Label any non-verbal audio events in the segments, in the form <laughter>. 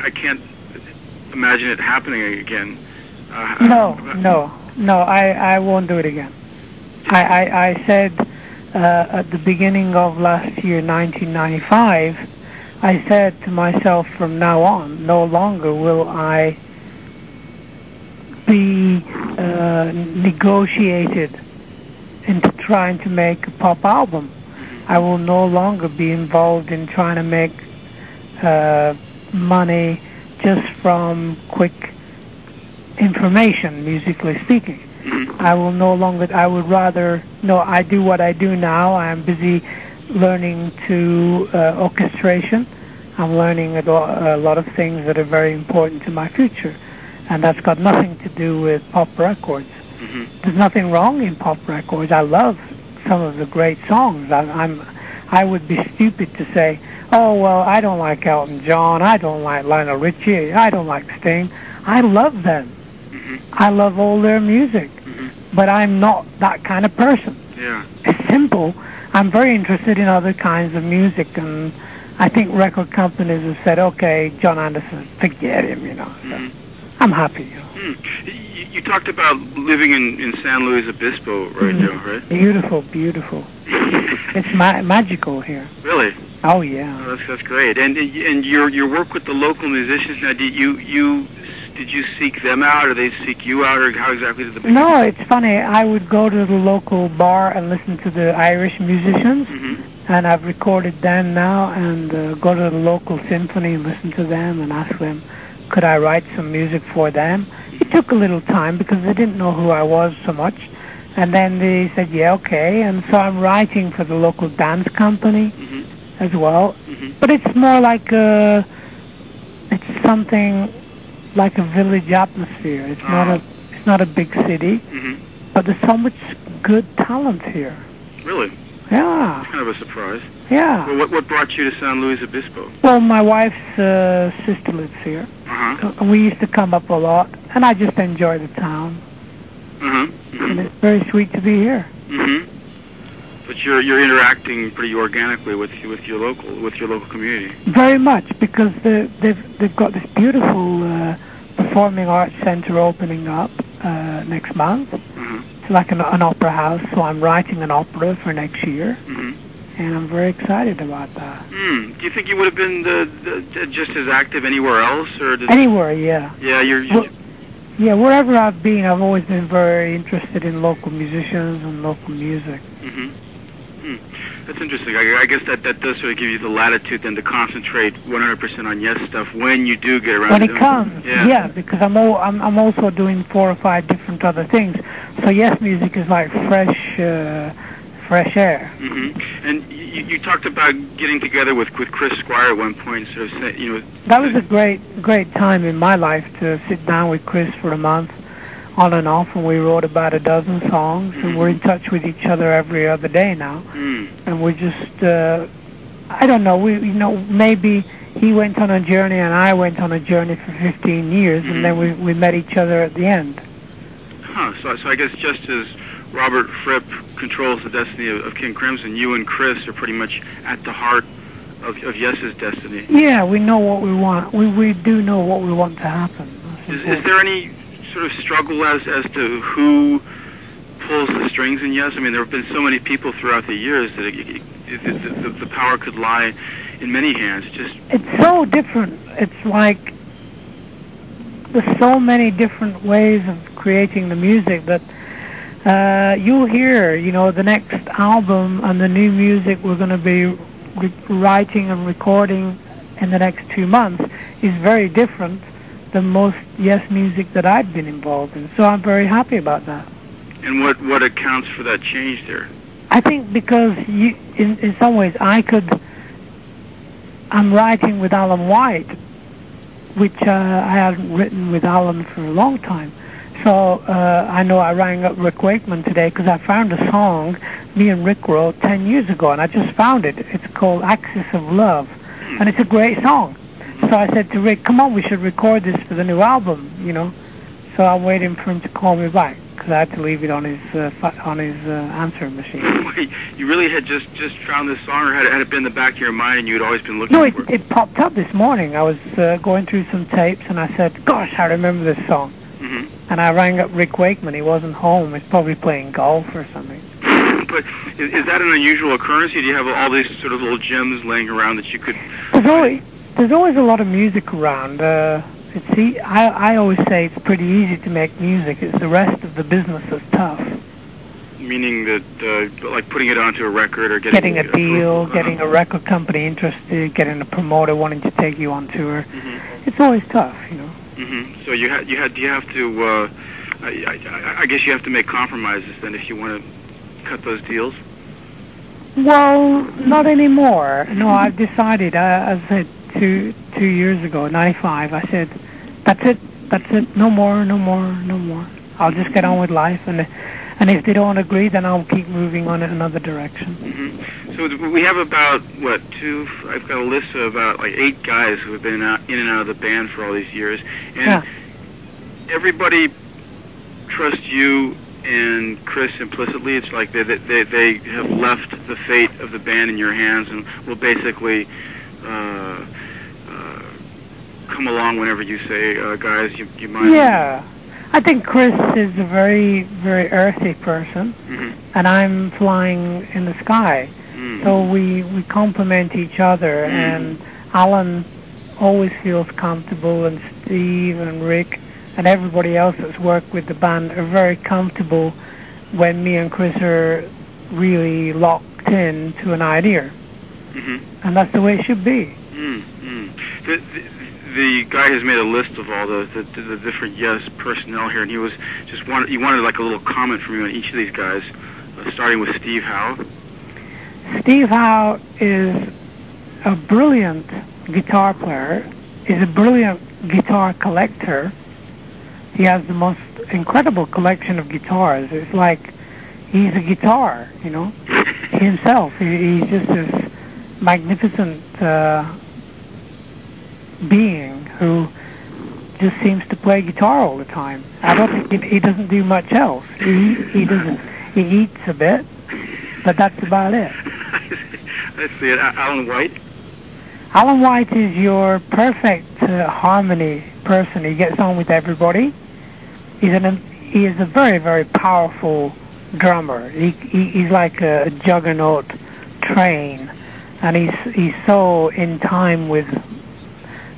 I, I can't imagine it happening again. Uh, No, no, no. I, I won't do it again. I, I, I said uh, at the beginning of last year, 1995, I said to myself from now on, no longer will I be uh, negotiated into trying to make a pop album. I will no longer be involved in trying to make uh, money just from quick information, musically speaking. I will no longer, I would rather, no, I do what I do now. I'm busy learning to uh, orchestration. I'm learning a, lo- a lot of things that are very important to my future. And that's got nothing to do with pop records. Mhm. There's nothing wrong in pop records. I love some of the great songs. I, I'm, I would be stupid to say, oh, well, I don't like Elton John. I don't like Lionel Richie. I don't like Sting. I love them. Mhm. I love all their music, Mhm. but I'm not that kind of person. Yeah. It's simple. I'm very interested in other kinds of music, and I think record companies have said, okay, Jon Anderson, forget him, you know. So Mhm. I'm happy. You. Hmm. You, you talked about living in, in San Luis Obispo, right. Joe? Right? Beautiful, beautiful. <laughs> It's ma- magical here. really? Oh, yeah. Oh, that's that's great. And and your your work with the local musicians now. Did you you did you seek them out, or they seek you out, or how exactly did the No, it's funny. I would go to the local bar and listen to the Irish musicians, hmm and I've recorded them now, and uh, go to the local symphony and listen to them and ask them, could I write some music for them? It took a little time because they didn't know who I was so much, and then they said, yeah, okay, and so I'm writing for the local dance company hmm as well, hmm but it's more like a, it's something like a village atmosphere. It's not a, it's not a big city, hmm but there's so much good talent here. Really? Yeah, Kind of a surprise. Yeah. Well, what what brought you to San Luis Obispo? Well, my wife's uh, sister lives here. Uh huh. Uh, We used to come up a lot, and I just enjoy the town. Uh huh. And it's very sweet to be here. hmm But you're you're interacting pretty organically with with your local with your local community. Very much, because the, they've, they've got this beautiful uh, performing arts center opening up uh, next month. Uh-huh. It's like an, an opera house, so I'm writing an opera for next year, hmm and I'm very excited about that. Hmm. Do you think you would have been the, the, just as active anywhere else, or Anywhere, yeah. yeah, you're, you Well- Yeah, wherever I've been, I've always been very interested in local musicians and local music. hmm Hmm. That's interesting. I, I guess that, that does sort of give you the latitude then to concentrate 100% on Yes stuff when you do get around when to it comes. Yeah. Yeah, because I'm, all, I'm I'm also doing four or five different other things. So yes, music is like fresh uh, fresh air. hmm And you, you talked about getting together with, with Chris Squire at one point, sort of say, you know. That was a great great time in my life to sit down with Chris for a month, on and off, and we wrote about a dozen songs, and we're in touch with each other every other day now, Hmm. and we just uh, I don't know we you know maybe. He went on a journey and I went on a journey for 15 years, and then we, we met each other at the end. Huh. So, so I guess just as Robert Fripp controls the destiny of, of King Crimson, you and Chris are pretty much at the heart of, of Yes's destiny. Yeah, we know what we want. We we do know what we want to happen. Is, is there any sort of struggle as as to who pulls the strings in Yes? I mean, there have been so many people throughout the years that it, it, it, the, the, the power could lie in many hands. It Just It's so different. It's like there's so many different ways of creating the music that uh, you'll hear. You know, the next album and the new music we're going to be re- writing and recording in the next two months is very different than most Yes music that I've been involved in. So I'm very happy about that. and what what accounts for that change there? I think because you, in, in some ways, I could. I'm writing with Alan White, which uh, I hadn't written with Alan for a long time. So uh, I know I rang up Rick Wakeman today because I found a song me and Rick wrote 10 years ago, and I just found it. It's called Axis of Love, and it's a great song. So I said to Rick, come on, we should record this for the new album, you know. So I'm waiting for him to call me back. because I had to leave it on his uh, on his uh, answering machine. <laughs> Wait, you really had just just found this song, or had, had it been in the back of your mind, and you had always been looking No, it, it? it popped up this morning. I was uh, going through some tapes, and I said, "Gosh, I remember this song." hmm And I rang up Rick Wakeman. He wasn't home. He's probably playing golf or something. <laughs> But is, is that an unusual occurrence? Do you have all these sort of little gems laying around that you could? There's always there's always a lot of music around. Uh, it's e- I I always say it's pretty easy to make music. It's the rest of the business that's tough. Meaning that, uh, like putting it onto a record or getting Getting a deal, approval? getting a record company interested, getting a promoter wanting to take you on tour. Mhm. It's always tough, you know. Hmm So you had you had you have to. Uh, I, I, I guess you have to make compromises then if you want to cut those deals. Well, not anymore. No, I've decided. I, I said two two years ago, '95. I said, "That's it. That's it. No more. No more. No more. I'll just get on with life." And and if they don't agree, then I'll keep moving on in another direction. hmm So we have about what two? I've got a list of about like eight guys who have been out, in and out of the band for all these years, and Yeah. everybody trusts you and Chris implicitly. It's like they, they they have left the fate of the band in your hands and will basically uh, uh, come along whenever you say, uh, guys, you you mind? Yeah, I think Chris is a very very earthy person, hmm and I'm flying in the sky. So we we complement each other, Mm. and Alan always feels comfortable, and Steve and Rick and everybody else that's worked with the band are very comfortable when me and Chris are really locked in to an idea, hmm and that's the way it should be. Mm, mm. The, the, the guy has made a list of all the, the, the different Yes personnel here, and he was just wanted, he wanted like a little comment from you on each of these guys, uh, starting with Steve Howe. Steve Howe is a brilliant guitar player, He's a brilliant guitar collector. He has the most incredible collection of guitars. It's like he's a guitar, you know, <laughs> himself. He, he's just this magnificent uh, being who just seems to play guitar all the time. I don't think he, he doesn't do much else. He he doesn't. He eats a bit, but that's about it. Let's see it. Alan White. Alan White is your perfect uh, harmony person. He gets on with everybody. He's an he is a very very powerful drummer. He, he he's like a, juggernaut train, and he's he's so in time with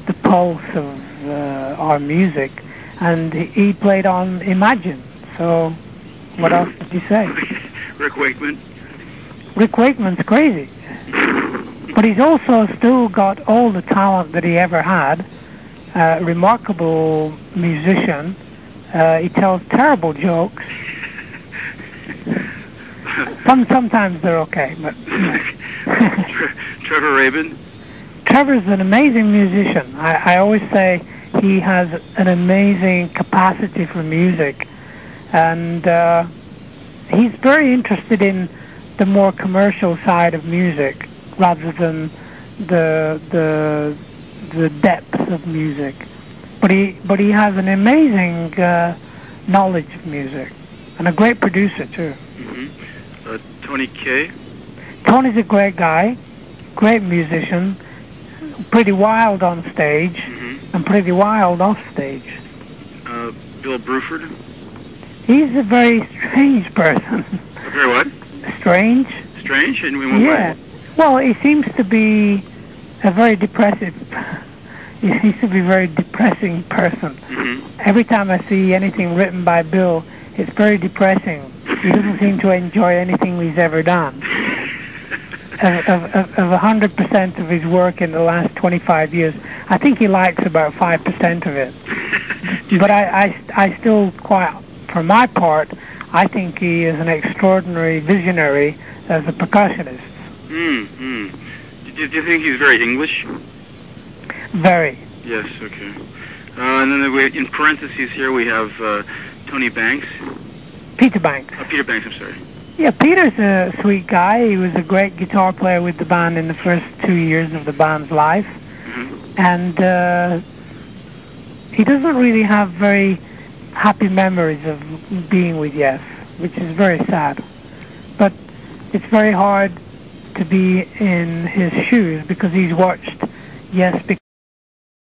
the pulse of uh, our music. And he, he played on Imagine. So what else did you say? <laughs> Rick Wakeman. Rick Wakeman's crazy. But he's also still got all the talent that he ever had. Uh, remarkable musician. Uh, he tells terrible jokes. Some sometimes they're okay, but you know. Tre- <laughs> Trevor Rabin. Trevor's an amazing musician. I, I always say he has an amazing capacity for music, and uh, he's very interested in the more commercial side of music rather than the the the depth of music. But he but he has an amazing uh, knowledge of music and a great producer too. hmm Uh, Tony Kaye. Tony's a great guy, great musician, pretty wild on stage hmm and pretty wild off stage. Uh, Bill Bruford. He's a very strange person. Very what? Strange? Strange. And we went Yeah. Well, he seems to be a very depressive. <laughs> He seems to be a very depressing person. hmm Every time I see anything written by Bill, it's very depressing. He doesn't seem to enjoy anything he's ever done. <laughs> Of, of, of, of 100% of his work in the last 25 years, I think he likes about 5% of it. <laughs> But I, I, I still quite, for my part, I think he is an extraordinary visionary as a percussionist. Hmm. Hmm. Do, do you think he's very English? Very. Yes. Okay. Uh, and then we, in parentheses here we have uh, Tony Banks. Peter Banks. Uh, Peter Banks. I'm sorry. Yeah, Peter's a sweet guy. He was a great guitar player with the band in the first two years of the band's life. Mm-hmm. And uh, he doesn't really have very happy memories of being with Yes, which is very sad. But it's very hard to be in his shoes because he's watched Yes